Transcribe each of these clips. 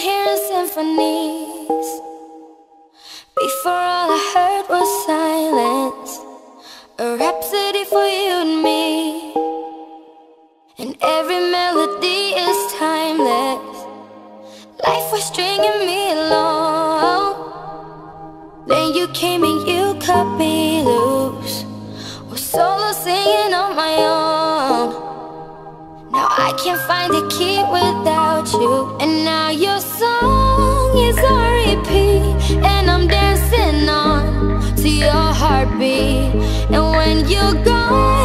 Hearing symphonies. Before all I heard was silence. A rhapsody for you and me. And every melody is timeless. Life was stringing me along. Then you came and you cut me loose. Was solo singing on my own. I can't find a key without you. And now your song is on repeat And I'm dancing on to your heartbeat. And when you're gone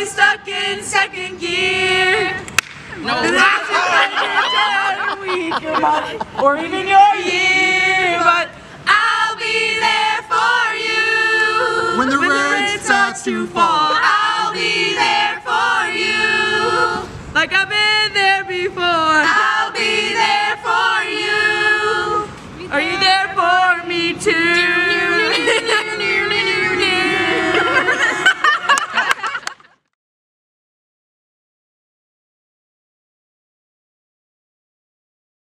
always stuck in second gear. No, that's a week or month, or even your year. But I'll be there for you. When the rain starts to fall. I'll be there